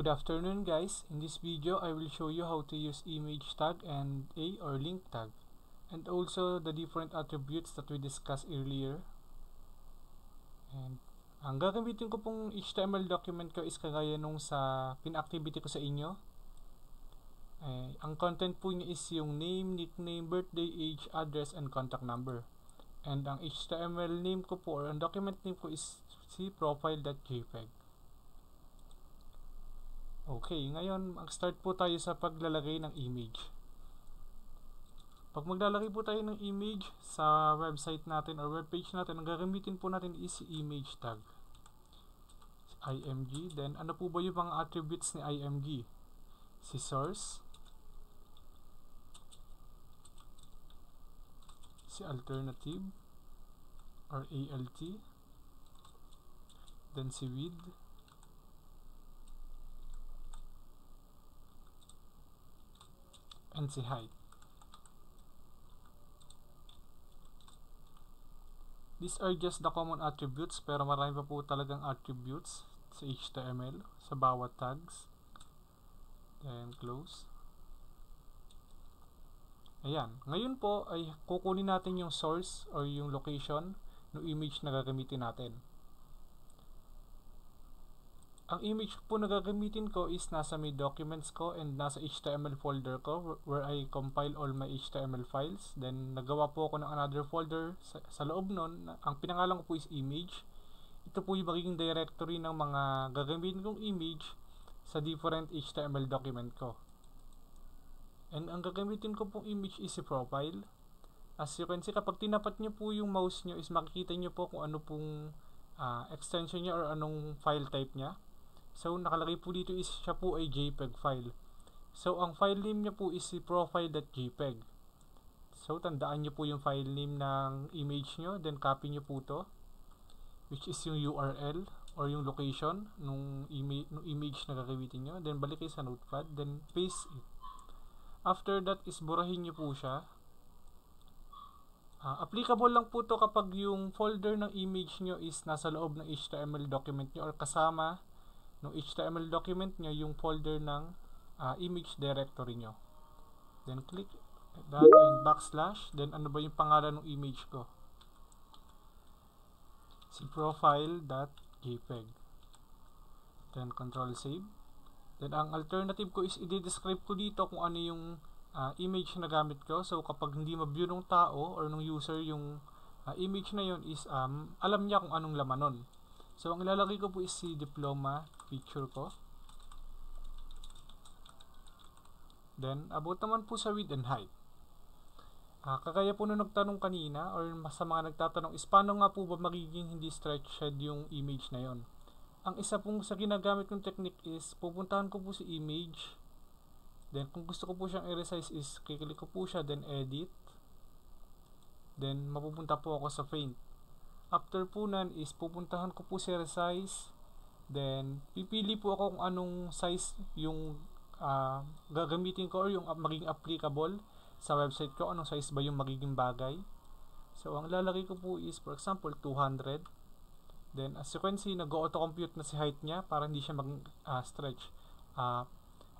Good afternoon guys. In this video, I will show you how to use image tag and a or link tag and also the different attributes that we discussed earlier. And ang gagamitin ko pong HTML document ko is kagaya nung sa pin-activity ko sa inyo. Eh, ang content po niya is yung name, nickname, birthday, age, address, and contact number. And ang HTML name ko po or ang document name ko is si profile.jpg. Okay, ngayon mag-start po tayo sa paglalagay ng image. Pag maglalagay po tayo ng image sa website natin or webpage natin, ang gagamitin po natin is image tag. IMG. Then, ano po ba yung mga attributes ni IMG? Si source, si alternative, or ALT, then si width, and height. These are just the common attributes pero marami pa po talagang attributes sa HTML sa bawat tags. Then close. Ayan. Ngayon po ay kukunin natin yung source or yung location ng image na gagamitin natin. Ang image po na gagamitin ko is nasa may documents ko and nasa HTML folder ko where I compile all my HTML files. Then nagawa po ako ng another folder sa, sa loob nun. Ang pinangalan ko po is image. Ito po yung magiging directory ng mga gagamitin kong image sa different HTML document ko. And ang gagamitin ko pong image is si profile. As you can see, kapag tinapat nyo po yung mouse nyo is makikita nyo po kung ano pong uh, extension niya or anong file type niya. So, nakalagay po dito is siya po ay JPEG file. So, ang file name niya po is si profile.jpg. So, tandaan niyo po yung file name ng image nyo. Then, copy niyo po to. Which is yung URL or yung location nung, ima nung image na gagamitin nyo. Then, balik kayo sa notepad. Then, paste it. After that is burahin niyo po siya. Uh, applicable lang po to kapag yung folder ng image nyo is nasa loob ng HTML document nyo or kasama ng HTML document nyo yung folder ng uh, image directory nyo. Then click that and backslash. Then ano ba yung pangalan ng image ko? Si profile.jpg. Then control save. Then ang alternative ko is i-describe ko dito kung ano yung uh, image na gamit ko. So kapag hindi ma-view ng tao or ng user yung uh, image na yun is um, alam niya kung anong laman nun. So ang ilalagay ko po is si diploma picture ko. Then, about naman po sa width and height. Uh, kagaya po nung nagtanong kanina or sa mga nagtatanong is paano nga po ba magiging hindi stretched yung image na yon. Ang isa pong sa ginagamit kong technique is pupuntahan ko po si image. Then kung gusto ko po siyang i-resize is kiklik ko po siya then edit. Then mapupunta po ako sa faint. After po nan is pupuntahan ko po si resize Then, pipili po ako kung anong size yung uh, gagamitin ko or yung magiging applicable sa website ko. Anong size ba yung magiging bagay. So, ang lalagay ko po is, for example, 200. Then, as you can see, nag-auto-compute na si height niya para hindi siya mag-stretch. Uh, uh,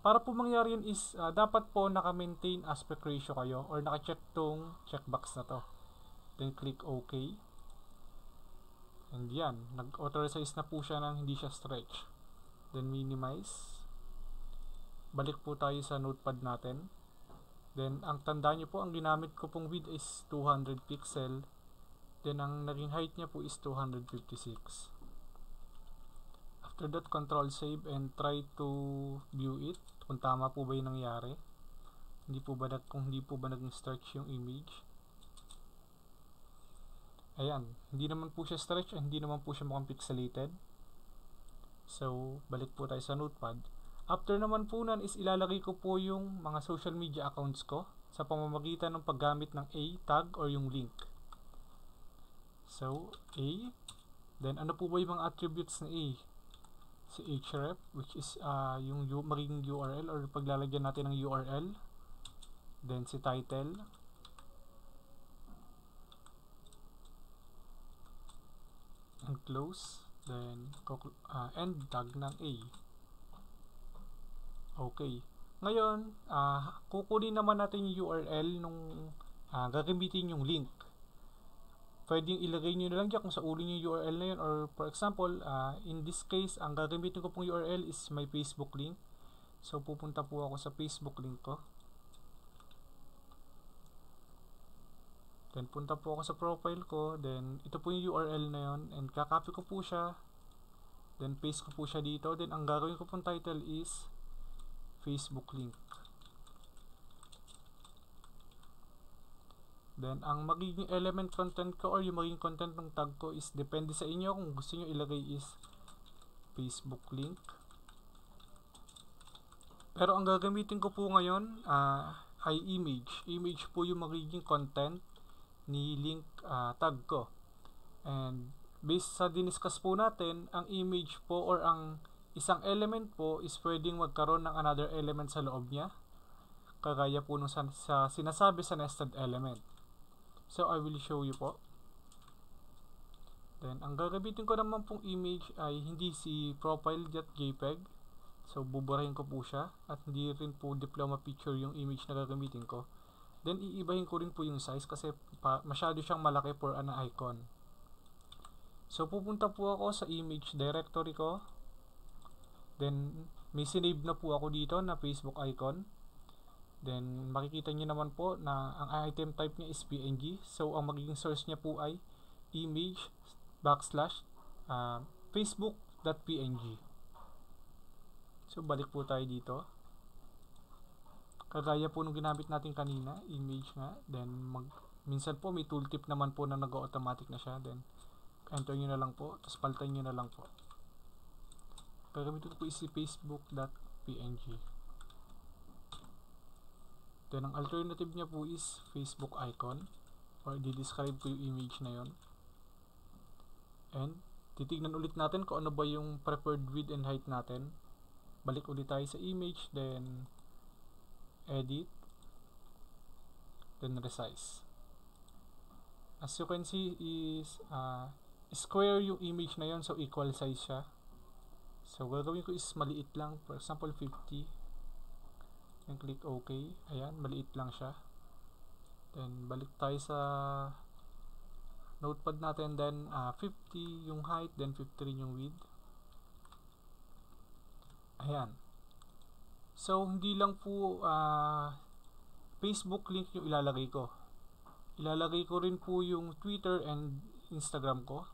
para po mangyari yun is, uh, dapat po naka-maintain aspect ratio kayo or naka-check tong checkbox na to. Then, click OK. And yan, nag-authorize na po siya ng hindi siya stretch. Then minimize. Balik po tayo sa notepad natin. Then ang tanda nyo po, ang ginamit ko pong width is 200 pixel. Then ang naging height niya po is 256. After that, control save and try to view it. Kung tama po ba yung nangyari. Hindi po ba, kung hindi po ba naging stretch yung image. Ayan, hindi naman po siya stretch hindi naman po siya mukhang pixelated. So, balik po tayo sa notepad. After naman po nan is ilalagay ko po yung mga social media accounts ko sa pamamagitan ng paggamit ng A tag or yung link. So, A. Then, ano po ba yung mga attributes na A? Si href, which is uh, yung magiging URL or paglalagyan natin ng URL. Then, si title. And close then uh, end tag ng A Okay. Ngayon, uh, kukunin naman natin yung URL nung uh, gagamitin yung link. Pwedeng ilagay nyo na lang dyan kung sa ulo yung URL na yun or for example, uh, in this case, ang gagamitin ko pong URL is my Facebook link. So, pupunta po ako sa Facebook link ko. Then, punta po ako sa profile ko. Then, ito po yung URL na yun. And, kakopy ko po siya. Then, paste ko po siya dito. Then, ang gagawin ko pong title is Facebook link. Then, ang magiging element content ko or yung magiging content ng tag ko is depende sa inyo kung gusto nyo ilagay is Facebook link. Pero ang gagamitin ko po ngayon uh, ay image. Image po yung magiging content ni link uh, tag ko. And based sa diniscuss po natin, ang image po or ang Isang element po is pwedeng magkaroon ng another element sa loob niya. Kagaya po nung sa, sa sinasabi sa nested element. So, I will show you po. Then, ang gagamitin ko naman pong image ay hindi si profile.jpg. So, buburahin ko po siya. At hindi rin po diploma picture yung image na gagamitin ko. Then, iibahin ko rin po yung size kasi pa, masyado siyang malaki for an icon. So, pupunta po ako sa image directory ko. Then, may sinave na po ako dito na Facebook icon. Then, makikita nyo naman po na ang item type niya is PNG. So, ang magiging source niya po ay image backslash uh, facebook.png. So, balik po tayo dito. Kagaya po nung ginamit natin kanina, image nga. Then, mag, minsan po may tooltip naman po na nag-automatic na siya. Then, enter nyo na lang po. Tapos, palitan nyo na lang po. Gagamitin ko po is si facebook.png Then, ang alternative niya po is Facebook icon or di-describe ko yung image na yon and titignan ulit natin kung ano ba yung preferred width and height natin balik ulit tayo sa image then edit then resize as you can see is uh, square yung image na yon so equal size siya So, gagawin ko is maliit lang. For example, 50. Then, click OK. Ayan, maliit lang siya. Then, balik tayo sa notepad natin. Then, uh, ah, 50 yung height. Then, 50 yung width. Ayan. So, hindi lang po uh, Facebook link yung ilalagay ko. Ilalagay ko rin po yung Twitter and Instagram ko.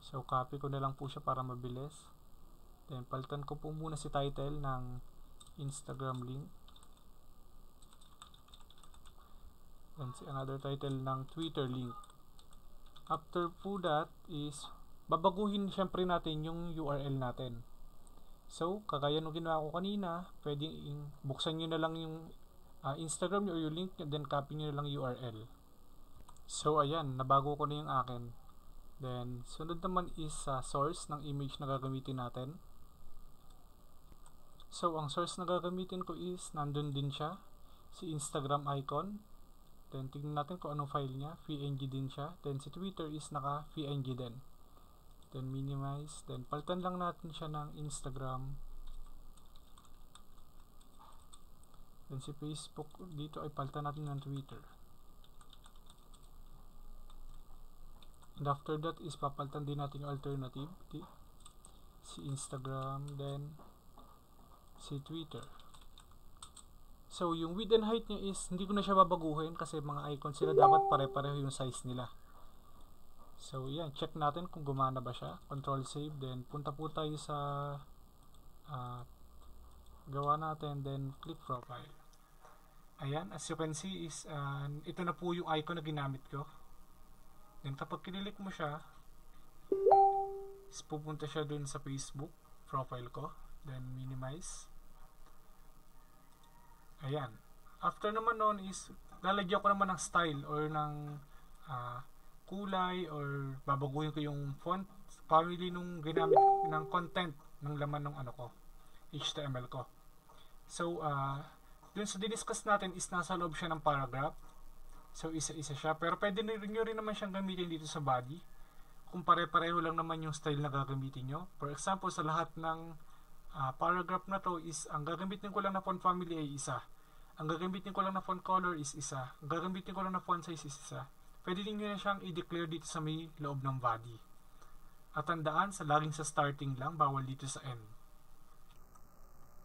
So, copy ko na lang po siya para mabilis. Then, palitan ko po muna si title ng Instagram link. Then, si another title ng Twitter link. After po that is, babaguhin syempre natin yung URL natin. So, kagaya nung ginawa ko kanina, pwedeng buksan nyo na lang yung uh, Instagram nyo yung link then copy nyo lang URL. So, ayan, nabago ko na yung akin. Then, sunod naman is sa uh, source ng image na gagamitin natin. So, ang source na gagamitin ko is, nandun din siya, si Instagram icon. Then, tignan natin kung anong file niya, PNG din siya. Then, si Twitter is naka PNG din. Then, minimize. Then, palitan lang natin siya ng Instagram. Then, si Facebook dito ay palitan natin ng Twitter. And after that is papalitan din natin yung alternative. Si Instagram, then si Twitter. So, yung width and height niya is, hindi ko na siya babaguhin kasi mga icon sila dapat pare-pareho yung size nila. So, yan. Check natin kung gumana ba siya. Control save. Then, punta po tayo sa uh, gawa natin. Then, click profile. Ayan. As you can see is, uh, ito na po yung icon na ginamit ko. Then kapag kinilik mo siya, is pupunta siya dun sa Facebook profile ko. Then minimize. Ayan. After naman noon is lalagyan ko naman ng style or ng uh, kulay or babaguhin ko yung font family nung ginamit ng content ng laman ng ano ko HTML ko. So, uh, dun sa diniscuss natin is nasa loob siya ng paragraph So, isa-isa siya. Pero pwede nyo rin naman siyang gamitin dito sa body. Kung pare-pareho lang naman yung style na gagamitin nyo. For example, sa lahat ng ah, paragraph na to is, ang gagamitin ko lang na font family ay isa. Ang gagamitin ko lang na font color is isa. Ang gagamitin ko lang na font size is isa. Pwede din nyo na siyang i-declare dito sa may loob ng body. At tandaan, sa laging sa starting lang, bawal dito sa end.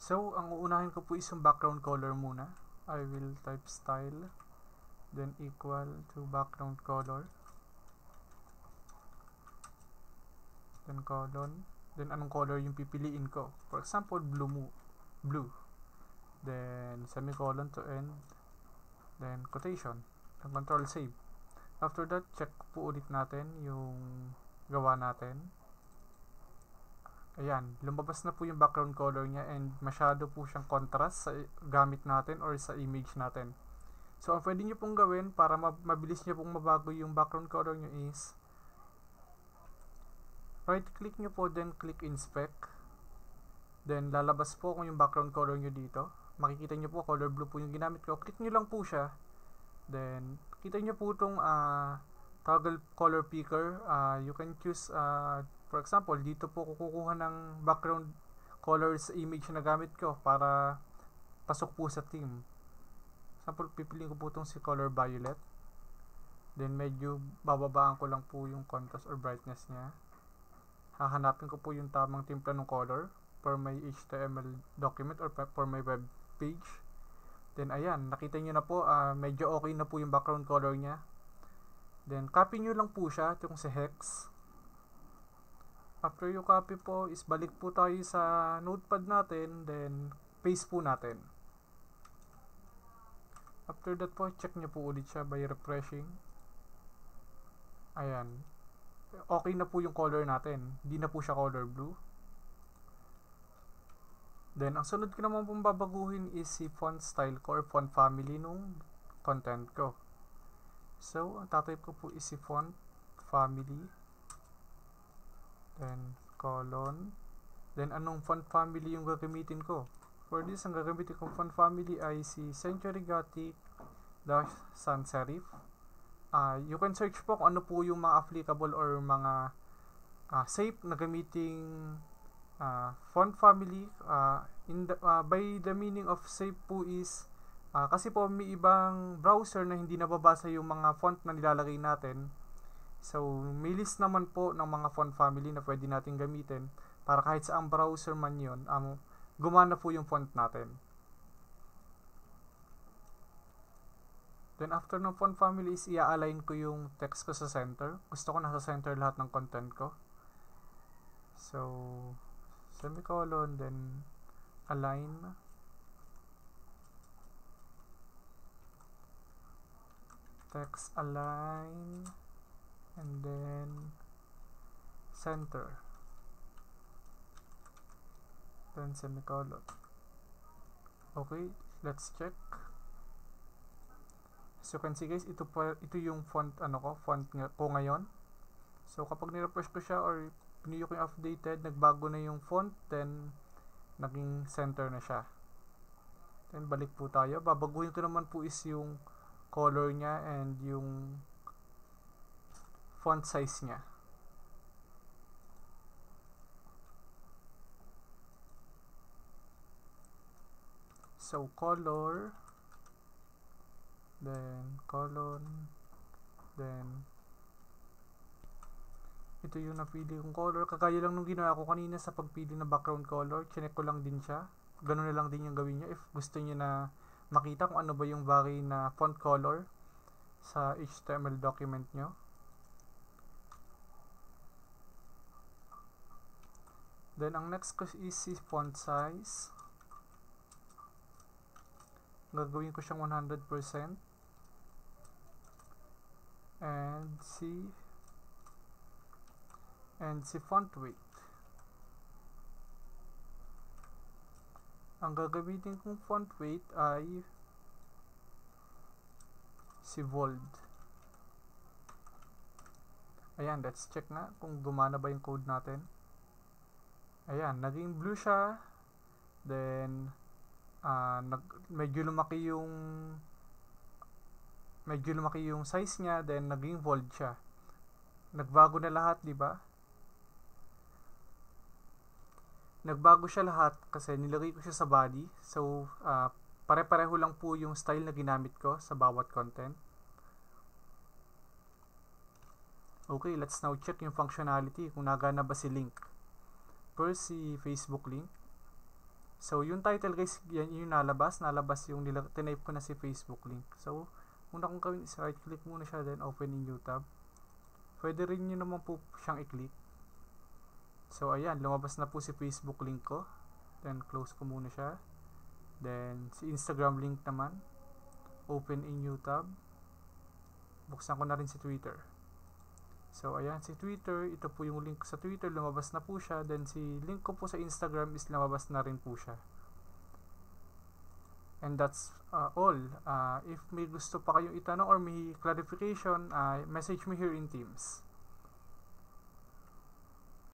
So, ang uunahin ko po is yung background color muna. I will type style, then equal to background color. Then colon. Then anong color yung pipiliin ko. For example, blue mo, blue. Then semicolon to end. Then quotation. Then control save. After that, check po ulit natin yung gawa natin. Ayan, lumabas na po yung background color niya and masyado po siyang contrast sa gamit natin or sa image natin. So, ang pwede nyo pong gawin para mabilis nyo pong mabago yung background color nyo is right click nyo po then click inspect. Then lalabas po kung yung background color nyo dito. Makikita nyo po color blue po yung ginamit ko. Click nyo lang po siya. Then kita nyo po itong uh, toggle color picker. Uh, you can choose uh, for example dito po kukuha ng background color sa image na gamit ko para pasok po sa theme example pipiliin ko po itong si color violet then medyo bababaan ko lang po yung contrast or brightness niya hahanapin ko po yung tamang timpla ng color for my HTML document or for my web page. Then ayan, nakita nyo na po, uh, medyo okay na po yung background color niya. Then copy nyo lang po siya, itong si Hex. After you copy po, is balik po tayo sa notepad natin, then paste po natin. After that po, check nyo po ulit siya by refreshing. Ayan okay na po yung color natin. Hindi na po siya color blue. Then, ang sunod ko naman pong babaguhin is si font style ko or font family nung content ko. So, ang tatype ko po is si font family. Then, colon. Then, anong font family yung gagamitin ko? For this, ang gagamitin kong font family ay si Century Gothic dash sans serif uh, you can search po kung ano po yung mga applicable or mga uh, safe na gamiting uh, font family uh, in the, uh, by the meaning of safe po is uh, kasi po may ibang browser na hindi nababasa yung mga font na nilalagay natin so may list naman po ng mga font family na pwede natin gamitin para kahit sa ang browser man yun um, gumana po yung font natin Then after ng font family is i-align ko yung text ko sa center. Gusto ko nasa center lahat ng content ko. So, semicolon, then align. Text align. And then center. Then semicolon. Okay, let's check. So, you can see guys, ito, pa, ito yung font, ano ko, font nga, ko ngayon. So, kapag nirefresh ko siya or pinuyo ko yung updated, nagbago na yung font, then, naging center na siya. Then, balik po tayo. Babaguhin ko naman po is yung color niya and yung font size niya. So, color then colon then. Ito yung napili kong color. Kagaya lang nung ginawa ko kanina sa pagpili ng background color. Chinek ko lang din siya. Ganun na lang din yung gawin nyo if gusto niyo na makita kung ano ba yung vary na font color sa HTML document nyo then ang next ko is si font size. Gagawin ko siyang 100% and si and si font weight ang gagamitin kong font weight ay si bold ayan let's check nga kung gumana ba yung code natin ayan naging blue siya then uh, nag, medyo lumaki yung medyo lumaki yung size niya, then naging bold siya. Nagbago na lahat, di ba? nagbago siya lahat kasi nilagay ko siya sa body. So, uh, pare-pareho lang po yung style na ginamit ko sa bawat content. Okay, let's now check yung functionality kung nagana ba si link. First, si Facebook link. So, yung title guys, yan yung nalabas. Nalabas yung nila, ko na si Facebook link. So, una kong gawin is right click muna siya, then open in new tab. Pwede rin nyo naman po siyang i-click. So, ayan, lumabas na po si Facebook link ko. Then, close ko muna siya. Then, si Instagram link naman. Open in new tab. Buksan ko na rin si Twitter. So, ayan, si Twitter, ito po yung link sa Twitter, lumabas na po siya. Then, si link ko po sa Instagram is lumabas na rin po siya. And that's uh, all. Uh, if may gusto pa kayong itanong or may clarification, uh, message me here in Teams.